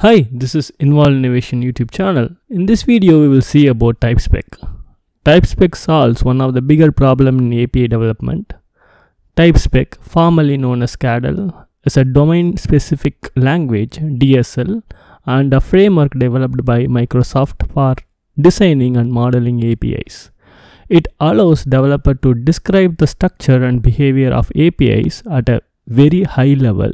Hi, this is Involve Innovation YouTube channel. In this video, we will see about TypeSpec. TypeSpec solves one of the bigger problem in API development. TypeSpec, formerly known as CADL, is a domain-specific language (DSL) and a framework developed by Microsoft for designing and modeling APIs. It allows developer to describe the structure and behavior of APIs at a very high level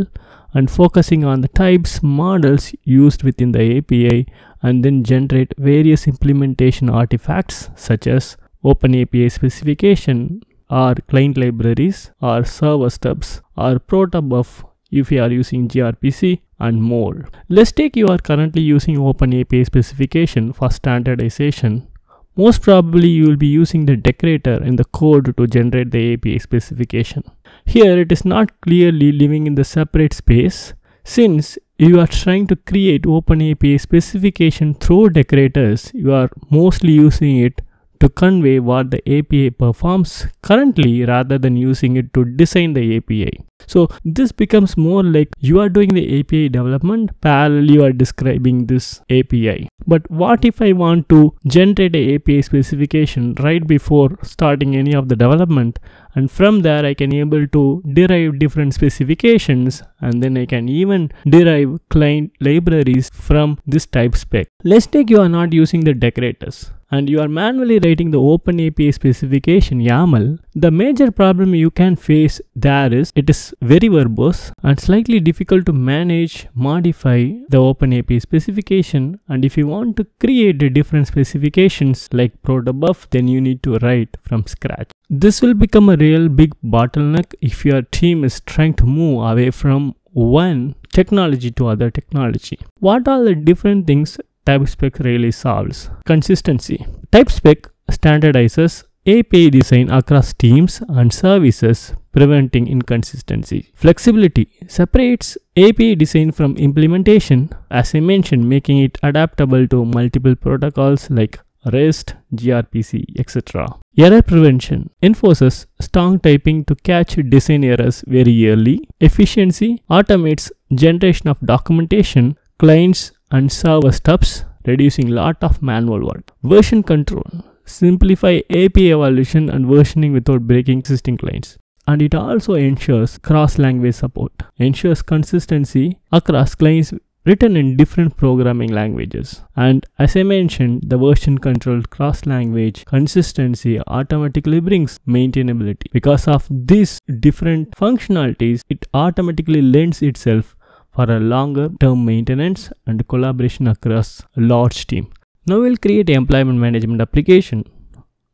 and focusing on the types models used within the API and then generate various implementation artifacts such as open API specification or client libraries or server stubs or protobuf if you are using gRPC and more. Let's take you are currently using open API specification for standardization most probably you will be using the decorator in the code to generate the API specification. Here it is not clearly living in the separate space. Since you are trying to create OpenAPI specification through decorators, you are mostly using it to convey what the API performs currently rather than using it to design the API. So this becomes more like you are doing the API development, parallel you are describing this API. But what if I want to generate a API specification right before starting any of the development and from there I can able to derive different specifications and then I can even derive client libraries from this type spec. Let's take you are not using the decorators and you are manually writing the OpenAPI specification YAML, the major problem you can face there is it is very verbose and slightly difficult to manage, modify the OpenAPI specification and if you want to create different specifications like protobuf then you need to write from scratch. This will become a real big bottleneck if your team is trying to move away from one technology to other technology. What are the different things TypeSpec really solves. Consistency. TypeSpec standardizes API design across teams and services, preventing inconsistency. Flexibility separates API design from implementation, as I mentioned, making it adaptable to multiple protocols like REST, gRPC, etc. Error prevention enforces strong typing to catch design errors very early. Efficiency automates generation of documentation, clients and server stubs, reducing lot of manual work. Version control simplify API evaluation and versioning without breaking existing clients. And it also ensures cross-language support, ensures consistency across clients written in different programming languages. And as I mentioned, the version control cross-language consistency automatically brings maintainability. Because of these different functionalities, it automatically lends itself for a longer term maintenance and collaboration across a large team. Now we'll create an employment management application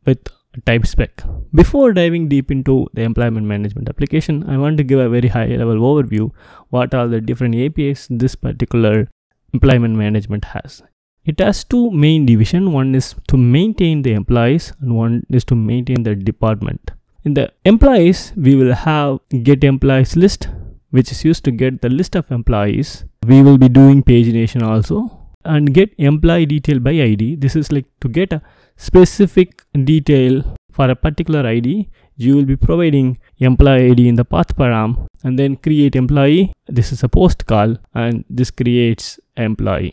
with TypeSpec. Before diving deep into the employment management application, I want to give a very high level overview what are the different APIs this particular employment management has. It has two main division. One is to maintain the employees and one is to maintain the department. In the employees, we will have get employees list which is used to get the list of employees. We will be doing pagination also and get employee detail by ID. This is like to get a specific detail for a particular ID. You will be providing employee ID in the path param and then create employee. This is a post call and this creates employee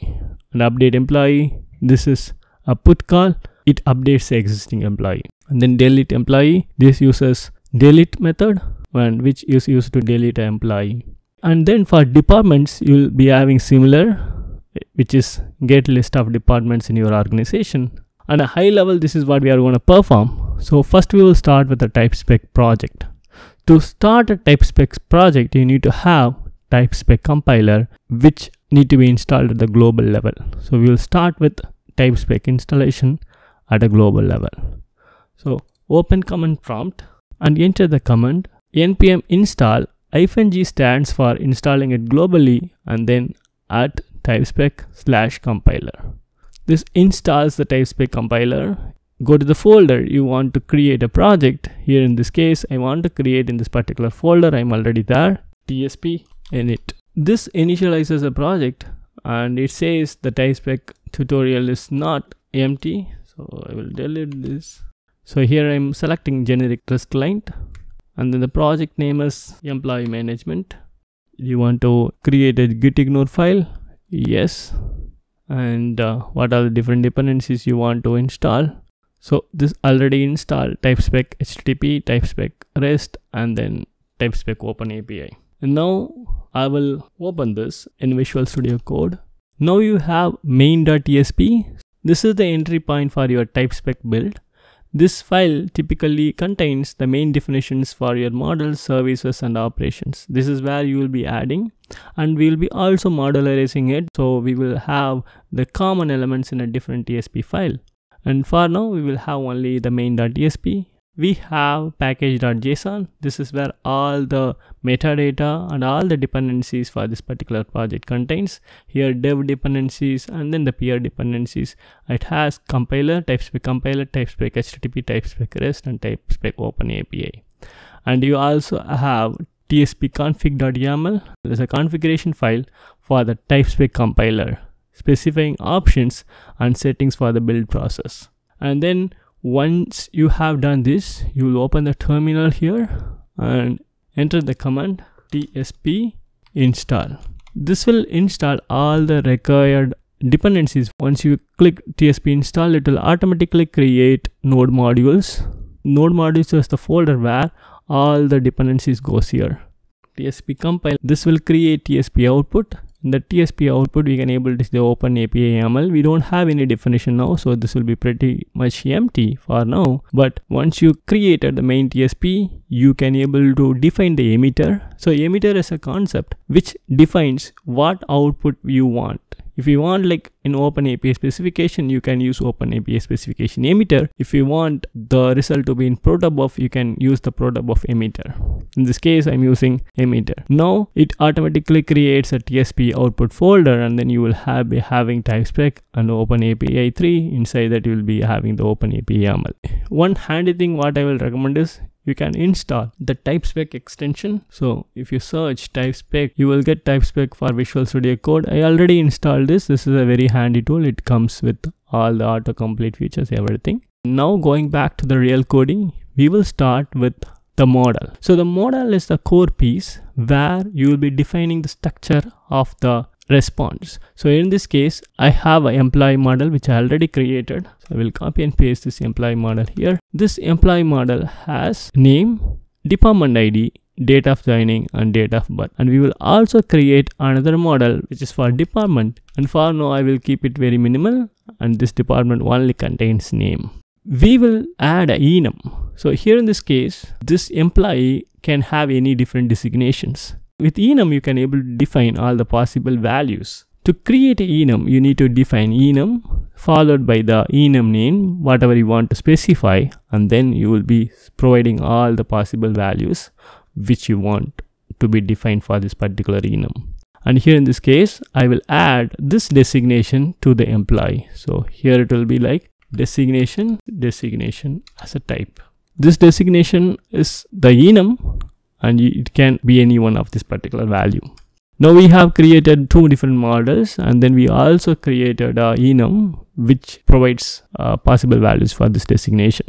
and update employee. This is a put call. It updates the existing employee and then delete employee. This uses delete method and which is used to delete an employee. And then for departments, you'll be having similar, which is get list of departments in your organization. On a high level, this is what we are going to perform. So first we will start with the TypeSpec project. To start a TypeSpec project, you need to have TypeSpec compiler, which need to be installed at the global level. So we will start with TypeSpec installation at a global level. So open command prompt and enter the command npm install -g stands for installing it globally and then at typespec slash compiler. This installs the typespec compiler. Go to the folder you want to create a project. Here in this case, I want to create in this particular folder. I'm already there. tsp init. This initializes a project and it says the typespec tutorial is not empty. So I will delete this. So here I'm selecting generic REST client and then the project name is employee management. You want to create a git ignore file? Yes. And uh, what are the different dependencies you want to install? So this already installed typespec http typespec rest and then typespec open api and now i will open this in visual studio code. Now you have main.tsp this is the entry point for your typespec build this file typically contains the main definitions for your models, services and operations. This is where you will be adding and we will be also modularizing it. So we will have the common elements in a different TSP file. And for now, we will have only the main.tsp we have package.json. This is where all the metadata and all the dependencies for this particular project contains. Here dev dependencies and then the peer dependencies. It has compiler, typespec compiler, typespec HTTP, typespec REST and typespec open API. And you also have tspconfig.yaml. There's a configuration file for the typespec compiler specifying options and settings for the build process. And then once you have done this you will open the terminal here and enter the command tsp install. This will install all the required dependencies. Once you click tsp install it will automatically create node modules. Node modules is the folder where all the dependencies goes here. Tsp compile. This will create tsp output the TSP output we can able to the open API YAML. We don't have any definition now, so this will be pretty much empty for now. But once you created the main TSP, you can able to define the emitter. So emitter is a concept which defines what output you want if you want like an open API specification, you can use open API specification emitter. If you want the result to be in protobuf, you can use the protobuf emitter. In this case, I'm using emitter. Now it automatically creates a TSP output folder and then you will have be having typespec and open API 3. Inside that you will be having the open API YAML. One handy thing what I will recommend is you can install the typespec extension. So if you search typespec you will get typespec for visual studio code. I already installed this. This is a very handy tool. It comes with all the autocomplete features everything. Now going back to the real coding we will start with the model. So the model is the core piece where you will be defining the structure of the response. So in this case, I have an employee model which I already created. So I will copy and paste this employee model here. This employee model has name, department ID, date of joining and date of birth. And we will also create another model which is for department. And for now, I will keep it very minimal and this department only contains name. We will add a enum. So here in this case, this employee can have any different designations. With enum, you can able to define all the possible values. To create enum, you need to define enum followed by the enum name, whatever you want to specify, and then you will be providing all the possible values which you want to be defined for this particular enum. And here in this case, I will add this designation to the employee. So here it will be like designation, designation as a type. This designation is the enum and it can be any one of this particular value. Now we have created two different models and then we also created a enum which provides uh, possible values for this designation.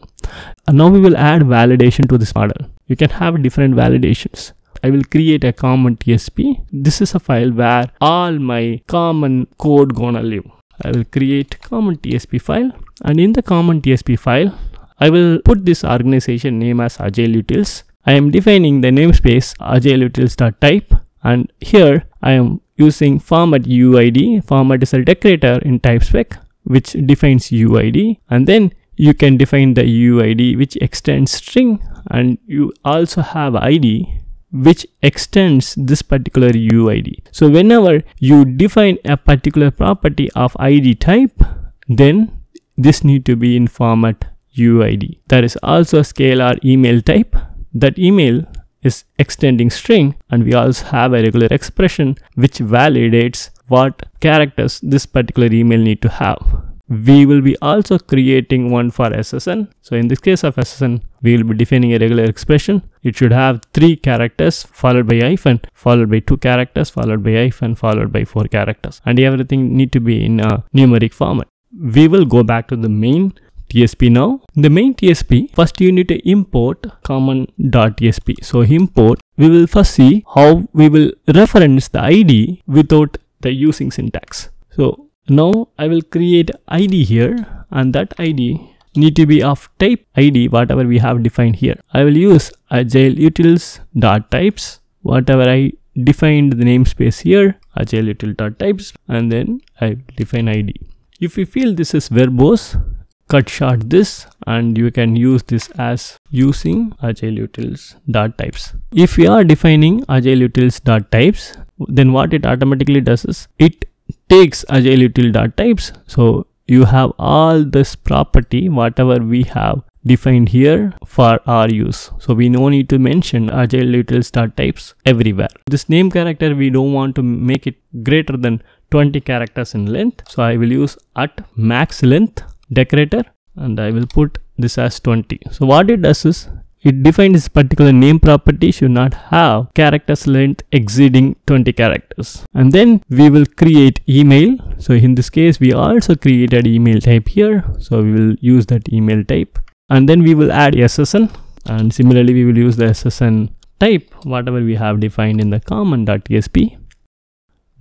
And now we will add validation to this model. You can have different validations. I will create a common TSP. This is a file where all my common code gonna live. I will create common TSP file and in the common TSP file, I will put this organization name as Agile Utils I am defining the namespace agileutils.type and here I am using format UID. Format is a decorator in typespec which defines UID and then you can define the UID which extends string and you also have ID which extends this particular UID. So whenever you define a particular property of ID type then this need to be in format UID. There is also a scalar email type that email is extending string and we also have a regular expression which validates what characters this particular email need to have. We will be also creating one for SSN. So in this case of SSN, we will be defining a regular expression. It should have three characters followed by hyphen, followed by two characters, followed by hyphen, followed by four characters. And everything need to be in a numeric format. We will go back to the main TSP now. The main TSP, first you need to import common.tsp. So import, we will first see how we will reference the ID without the using syntax. So now I will create ID here and that ID need to be of type ID whatever we have defined here. I will use agile utils dot types whatever I defined the namespace here agile util dot types and then I define ID. If you feel this is verbose cut short this and you can use this as using agile utils dot types. If we are defining agile utils dot types then what it automatically does is it takes agile util dot types. So you have all this property whatever we have defined here for our use. So we no need to mention agile utils dot types everywhere. This name character we don't want to make it greater than 20 characters in length. So i will use at max length decorator and i will put this as 20 so what it does is it defines this particular name property should not have characters length exceeding 20 characters. And then we will create email. So in this case, we also created email type here. So we will use that email type. And then we will add SSN. And similarly, we will use the SSN type, whatever we have defined in the common.tsp.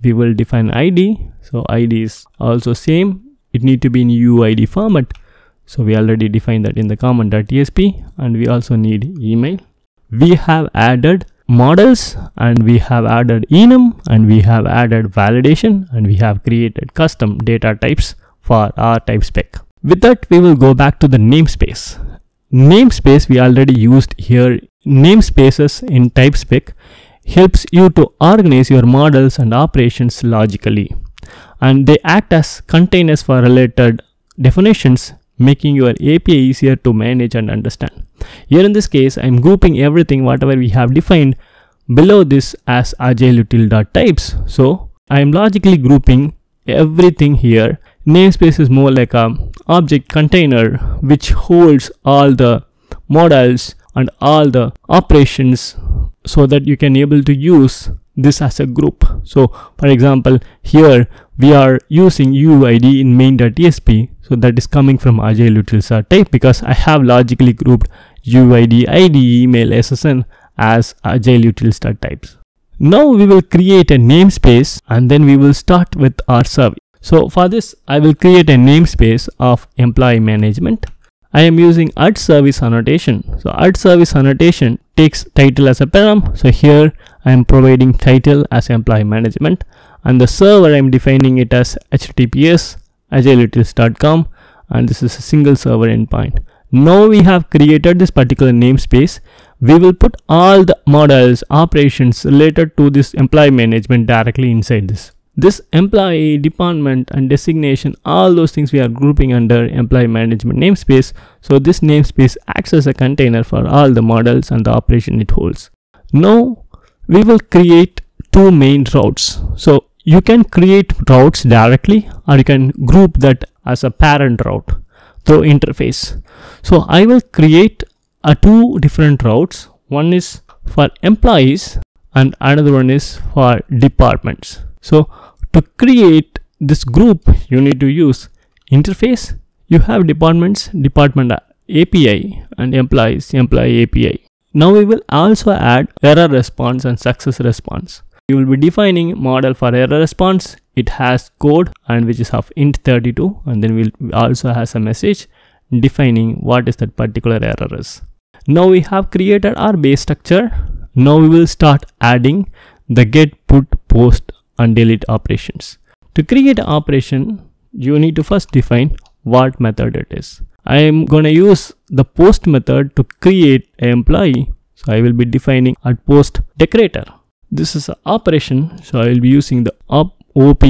We will define ID. So ID is also same. It need to be in UID format so we already defined that in the common.tsp and we also need email. We have added models and we have added enum and we have added validation and we have created custom data types for our type spec. With that, we will go back to the namespace. Namespace we already used here. Namespaces in type spec helps you to organize your models and operations logically. And they act as containers for related definitions making your API easier to manage and understand. Here in this case, I'm grouping everything whatever we have defined below this as agile util types. So I am logically grouping everything here. Namespace is more like a object container which holds all the models and all the operations so that you can able to use this as a group. So for example, here we are using UID in main.tsp. So that is coming from utils type because I have logically grouped UID, ID, email, SSN as utils types. Now we will create a namespace and then we will start with our survey. So for this, I will create a namespace of employee management. I am using at service annotation. So at service annotation takes title as a param. So here I am providing title as employee management and the server I am defining it as https agileutils.com and this is a single server endpoint. Now we have created this particular namespace. We will put all the models, operations related to this employee management directly inside this. This employee, department and designation, all those things we are grouping under employee management namespace. So this namespace acts as a container for all the models and the operation it holds. Now we will create two main routes. So you can create routes directly or you can group that as a parent route through interface. So I will create a two different routes. One is for employees and another one is for departments. So to create this group, you need to use interface. You have departments, department API and employees, employee API. Now we will also add error response and success response. We will be defining model for error response. It has code and which is of int 32 and then we'll also has a message defining what is that particular error is. Now we have created our base structure. Now we will start adding the get, put, post and delete operations. To create an operation, you need to first define what method it is. I am going to use the post method to create an employee. So I will be defining a post decorator. This is an operation. So I will be using the op, op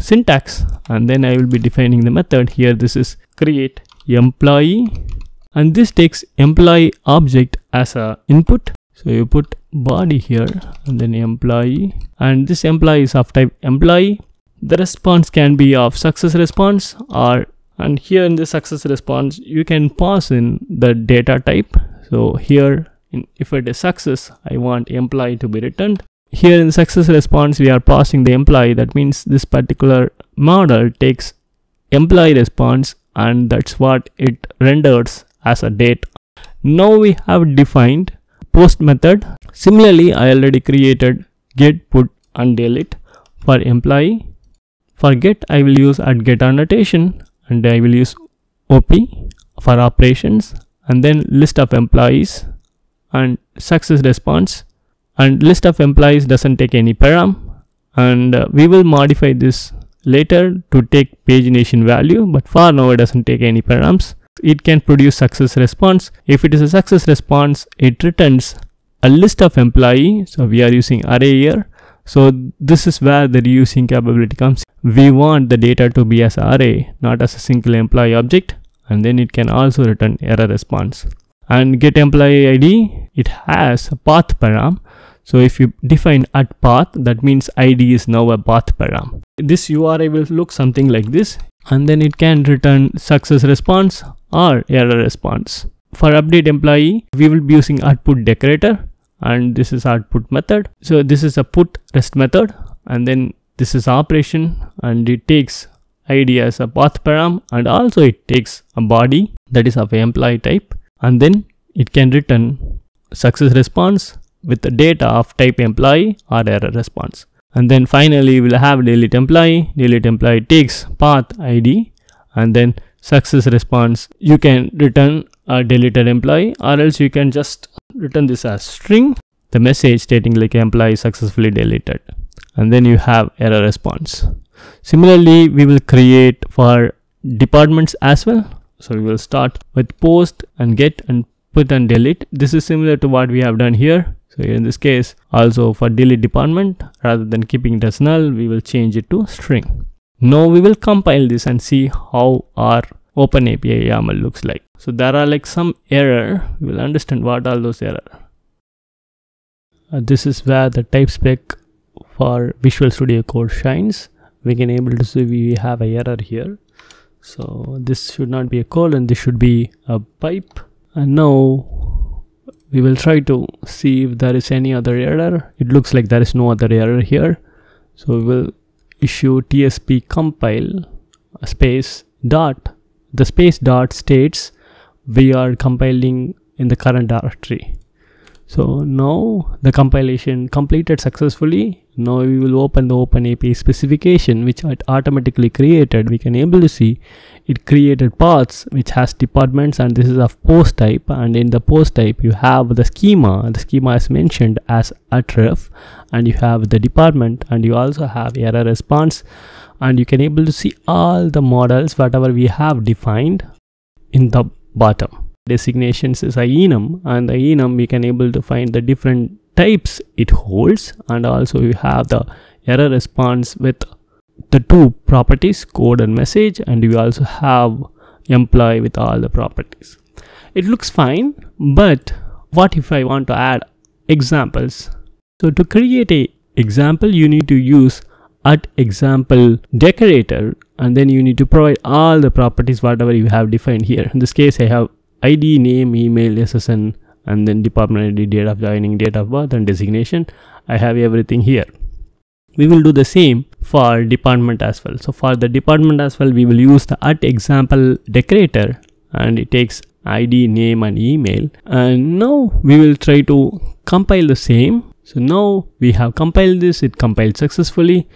syntax and then I will be defining the method here. This is create employee and this takes employee object as a input. So you put body here and then employee and this employee is of type employee. The response can be of success response or and here in the success response you can pass in the data type. So here in, if it is success i want employee to be returned. Here in success response we are passing the employee. That means this particular model takes employee response and that's what it renders as a date. Now we have defined post method. Similarly i already created get put and delete for employee. For get, I will use at get annotation and I will use OP for operations and then list of employees and success response. And list of employees doesn't take any param. And uh, we will modify this later to take pagination value but for now it doesn't take any params. It can produce success response. If it is a success response it returns a list of employee. So we are using array here so this is where the reusing capability comes. We want the data to be as array not as a single employee object and then it can also return error response. And get employee id it has a path param. So if you define at path that means id is now a path param. This uri will look something like this and then it can return success response or error response. For update employee we will be using at put decorator and this is output method. So this is a put rest method and then this is operation and it takes id as a path param and also it takes a body that is of employee type and then it can return success response with the data of type employee or error response. And then finally we'll have delete employee. Delete employee takes path id and then success response. You can return a deleted employee or else you can just return this as string. The message stating like employee successfully deleted. And then you have error response. Similarly we will create for departments as well. So we will start with post and get and put and delete. This is similar to what we have done here. So in this case also for delete department rather than keeping it as null we will change it to string. Now we will compile this and see how our open api yaml looks like. So there are like some error. We will understand what are those error. Uh, this is where the type spec for visual studio code shines. We can able to see we have a error here. So this should not be a colon. This should be a pipe. And now we will try to see if there is any other error. It looks like there is no other error here. So we will issue tsp compile space dot the space dot states we are compiling in the current directory so now the compilation completed successfully now we will open the OpenAPI specification which it automatically created. We can able to see it created paths which has departments and this is of post type and in the post type you have the schema. The schema is mentioned as atref and you have the department and you also have error response and you can able to see all the models whatever we have defined in the bottom designations is a enum and the enum we can able to find the different types it holds and also you have the error response with the two properties code and message and you also have employee with all the properties. It looks fine but what if i want to add examples? So to create a example you need to use at example decorator and then you need to provide all the properties whatever you have defined here. In this case i have id name email ssn and then department id date of joining date of birth and designation. I have everything here. We will do the same for department as well. So for the department as well we will use the at example decorator and it takes id name and email. And now we will try to compile the same. So now we have compiled this. It compiled successfully.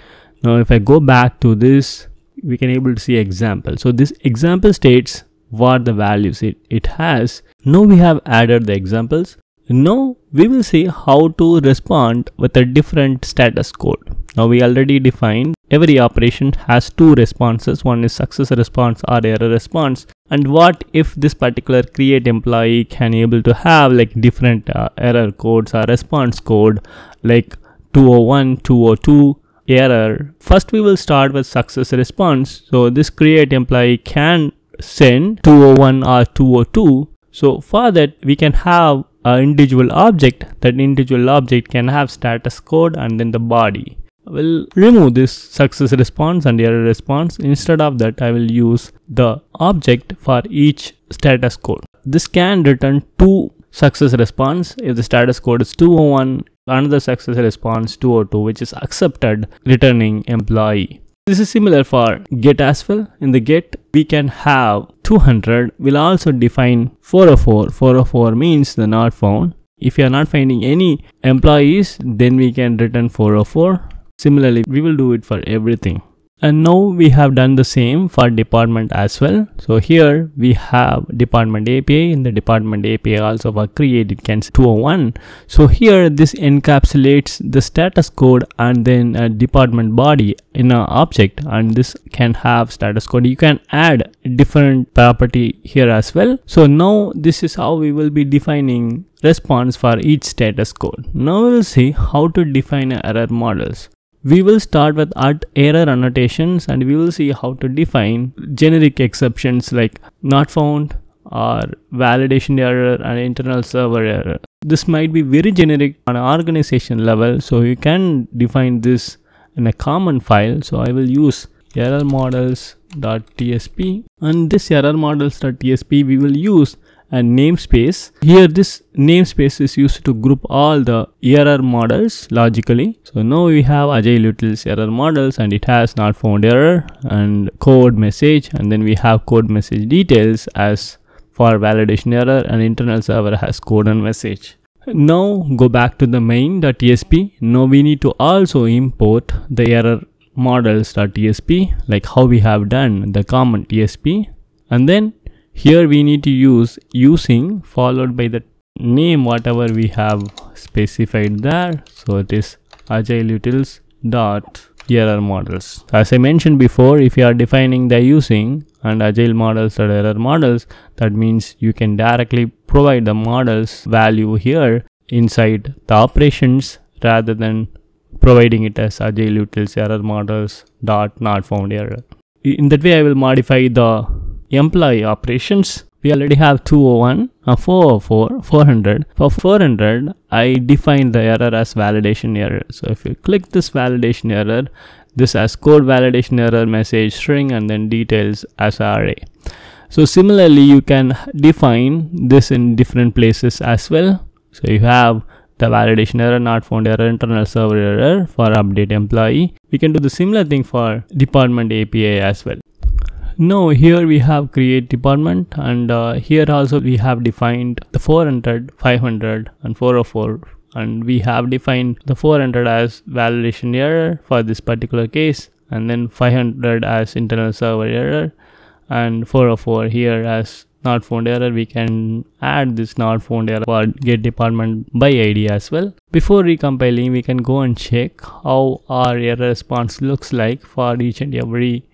Now if i go back to this we can able to see example. So this example states what the values it, it has. Now we have added the examples. Now we will see how to respond with a different status code. Now we already defined every operation has two responses. One is success response or error response. And what if this particular create employee can able to have like different uh, error codes or response code like 201, 202, error. First we will start with success response. So this create employee can send 201 or 202 so for that we can have an individual object. That individual object can have status code and then the body. Will remove this success response and error response. Instead of that i will use the object for each status code. This can return two success response. If the status code is 201 another success response 202 which is accepted returning employee this is similar for get as well. In the get, we can have 200. We'll also define 404. 404 means the not found. If you are not finding any employees, then we can return 404. Similarly, we will do it for everything. And now we have done the same for department as well. So here we have department api in the department api also for create it can 201 so here this encapsulates the status code and then a department body in an object. And this can have status code. You can add different property here as well. So now this is how we will be defining response for each status code. Now we'll see how to define error models we will start with at error annotations and we will see how to define generic exceptions like not found or validation error and internal server error. This might be very generic on an organization level so you can define this in a common file. So I will use error models.tsp and this error models.tsp we will use and namespace. Here this namespace is used to group all the error models logically. So now we have agile utils error models and it has not found error and code message and then we have code message details as for validation error and internal server has code and message. Now go back to the main.tsp. Now we need to also import the error models.tsp like how we have done the common tsp and then here we need to use using followed by the name whatever we have specified there. So it is agile utils dot error models. As i mentioned before if you are defining the using and agile models or error models that means you can directly provide the models value here inside the operations rather than providing it as agile utils error models dot not found error. In that way i will modify the employee operations. We already have 201 uh, 404 400 for 400 i define the error as validation error. So if you click this validation error this as code validation error message string and then details as array. So similarly you can define this in different places as well. So you have the validation error not found error internal server error for update employee. We can do the similar thing for department api as well now here we have create department and uh, here also we have defined the 400 500 and 404 and we have defined the 400 as validation error for this particular case and then 500 as internal server error and 404 here as not found error. We can add this not found error for get department by id as well. Before recompiling we can go and check how our error response looks like for each and every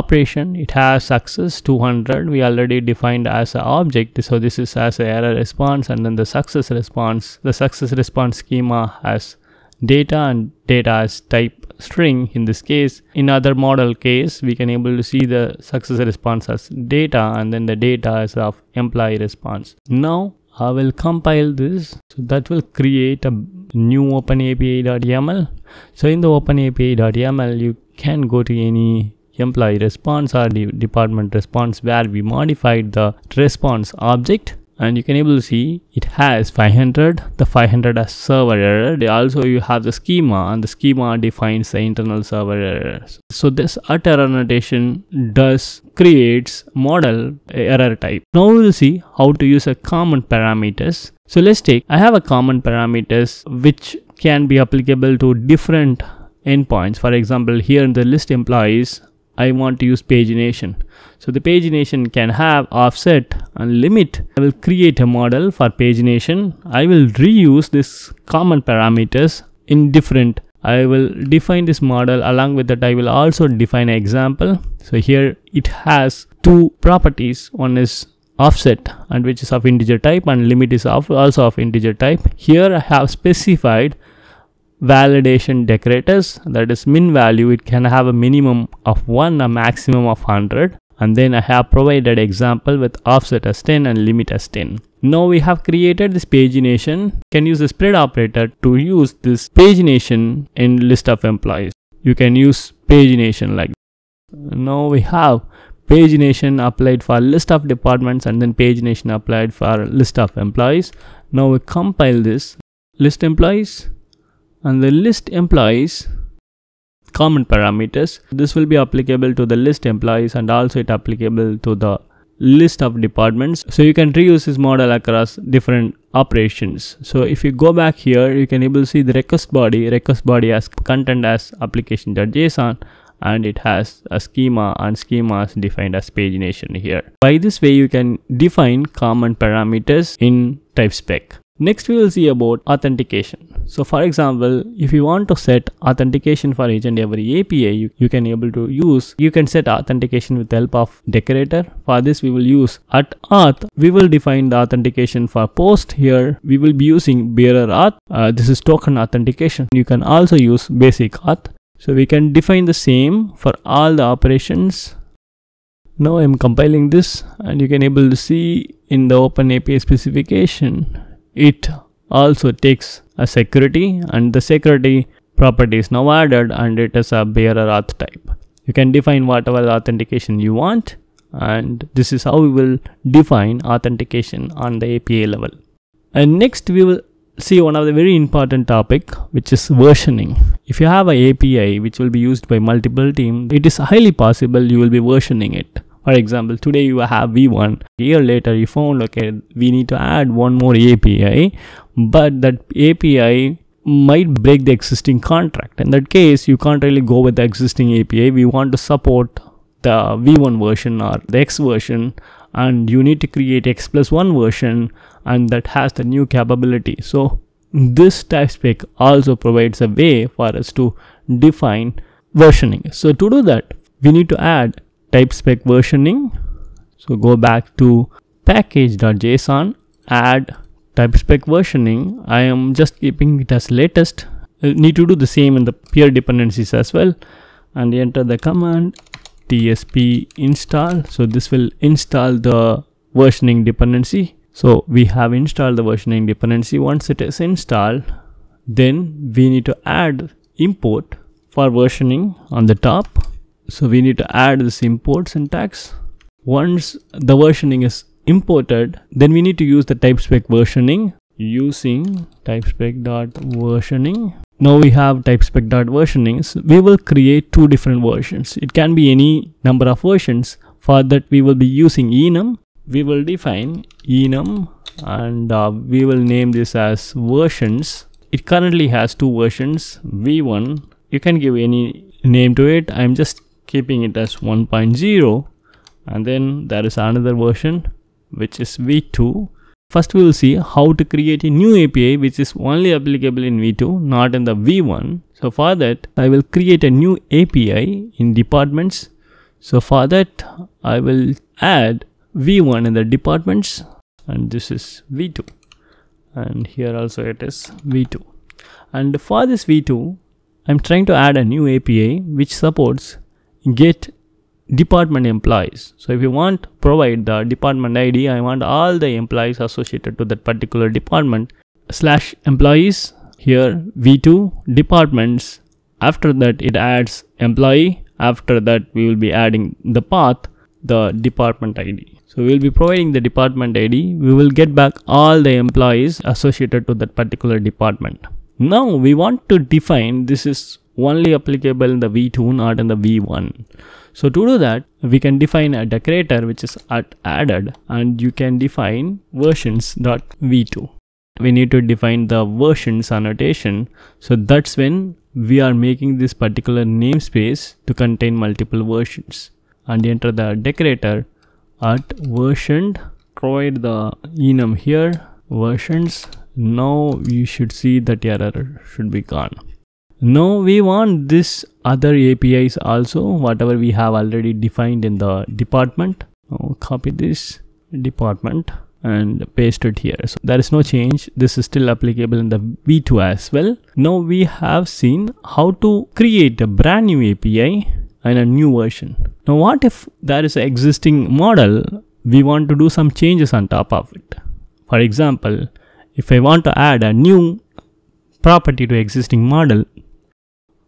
operation it has success 200 we already defined as an object so this is as a error response and then the success response the success response schema has data and data as type string in this case. In other model case we can able to see the success response as data and then the data is of employee response. Now I will compile this. So that will create a new openapi.yaml so in the openapi.yaml you can go to any employee response or the department response where we modified the response object. And you can able to see it has 500 the 500 as server error. They also you have the schema and the schema defines the internal server error. So this at error annotation does creates model error type. Now we will see how to use a common parameters. So let's take i have a common parameters which can be applicable to different endpoints. For example here in the list employees I want to use pagination. So the pagination can have offset and limit. I will create a model for pagination. I will reuse this common parameters in different I will define this model along with that I will also define an example. So here it has two properties. One is offset and which is of integer type and limit is of also of integer type. Here I have specified validation decorators that is min value it can have a minimum of 1 a maximum of 100 and then I have provided example with offset as 10 and limit as 10. Now we have created this pagination can use the spread operator to use this pagination in list of employees. You can use pagination like now we have pagination applied for list of departments and then pagination applied for list of employees. Now we compile this list employees and the list employees common parameters this will be applicable to the list employees and also it applicable to the list of departments so you can reuse this model across different operations so if you go back here you can able to see the request body request body as content as application.json and it has a schema and schemas defined as pagination here. By this way you can define common parameters in typespec. Next we will see about authentication. So for example, if you want to set authentication for each and every API, you, you can able to use, you can set authentication with the help of decorator. For this we will use at auth. We will define the authentication for post here. We will be using bearer auth. Uh, this is token authentication. You can also use basic auth. So we can define the same for all the operations now I'm compiling this and you can able to see in the open API specification it also takes a security and the security property is now added and it is a bearer auth type. You can define whatever authentication you want and this is how we will define authentication on the API level. And next we will see one of the very important topic which is versioning. If you have a API which will be used by multiple teams, it is highly possible you will be versioning it. For example, today you have V1. A year later, you found, okay, we need to add one more API, but that API might break the existing contract. In that case, you can't really go with the existing API. We want to support the V1 version or the X version and you need to create X plus 1 version and that has the new capability. So this type spec also provides a way for us to define versioning. So to do that, we need to add type spec versioning. So go back to package.json add type spec versioning. I am just keeping it as latest. I need to do the same in the peer dependencies as well. And enter the command tsp install. So this will install the versioning dependency. So we have installed the versioning dependency. Once it is installed then we need to add import for versioning on the top so we need to add this import syntax. Once the versioning is imported then we need to use the typespec versioning using typespec dot versioning now we have typespec dot versioning so we will create two different versions. It can be any number of versions. For that we will be using enum. We will define enum and uh, we will name this as versions. It currently has two versions v1 you can give any name to it. I'm just keeping it as 1.0 and then there is another version which is v2 first we will see how to create a new api which is only applicable in v2 not in the v1 so for that i will create a new api in departments. So for that i will add v1 in the departments and this is v2 and here also it is v2 and for this v2 i'm trying to add a new api which supports get department employees. So if you want provide the department id i want all the employees associated to that particular department slash employees. Here v2 departments. After that it adds employee. After that we will be adding the path the department id so we will be providing the department id we will get back all the employees associated to that particular department. Now we want to define this is only applicable in the v2 not in the v1 so to do that we can define a decorator which is at added and you can define versions dot v2 we need to define the versions annotation. So that's when we are making this particular namespace to contain multiple versions. And enter the decorator at versioned provide the enum here versions. Now you should see that error should be gone now we want this other APIs also whatever we have already defined in the department. Now copy this department and paste it here. So there is no change. This is still applicable in the v2 as well. Now we have seen how to create a brand new api and a new version. Now what if there is an existing model? We want to do some changes on top of it. For example if i want to add a new property to existing model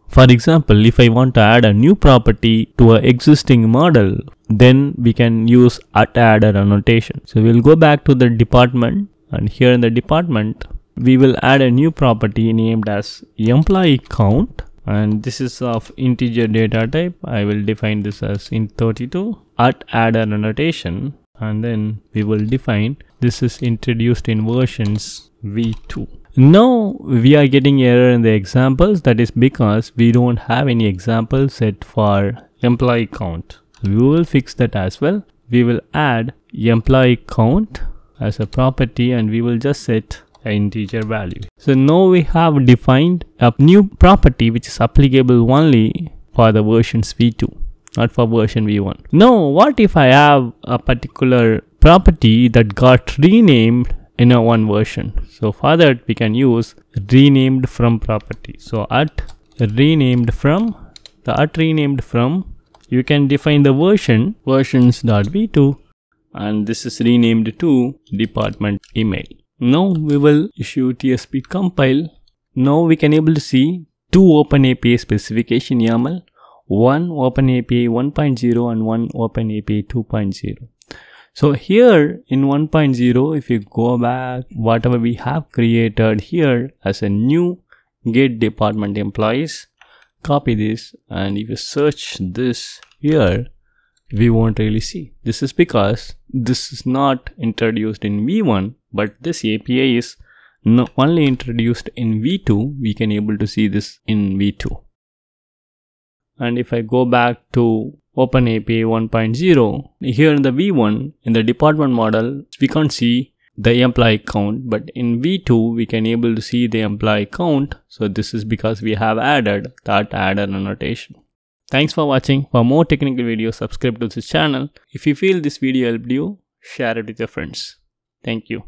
for example, if I want to add a new property to an existing model, then we can use at added annotation. So we'll go back to the department and here in the department, we will add a new property named as employee count and this is of integer data type. I will define this as int32 at added annotation and then we will define this is introduced in versions v2 Now we are getting error in the examples that is because we don't have any example set for employee count. We will fix that as well. We will add employee count as a property and we will just set an integer value. So now we have defined a new property which is applicable only for the versions v2 not for version v1. Now what if I have a particular property that got renamed in a one version. So for that we can use renamed from property. So at renamed from the at renamed from you can define the version versions.v2 and this is renamed to department email. Now we will issue TSP compile. Now we can able to see two OpenAPI specification YAML, one OpenAPI 1.0 and one OpenAPI 2.0. So here in 1.0, if you go back, whatever we have created here as a new get department employees, copy this and if you search this here, we won't really see. This is because this is not introduced in v1 but this API is not only introduced in v2 we can able to see this in v2 and if I go back to OpenAPI 1.0 here in the v1 in the department model we can't see the employee count but in v2 we can able to see the employee count so this is because we have added that added annotation Thanks for watching. For more technical videos, subscribe to this channel. If you feel this video helped you, share it with your friends. Thank you.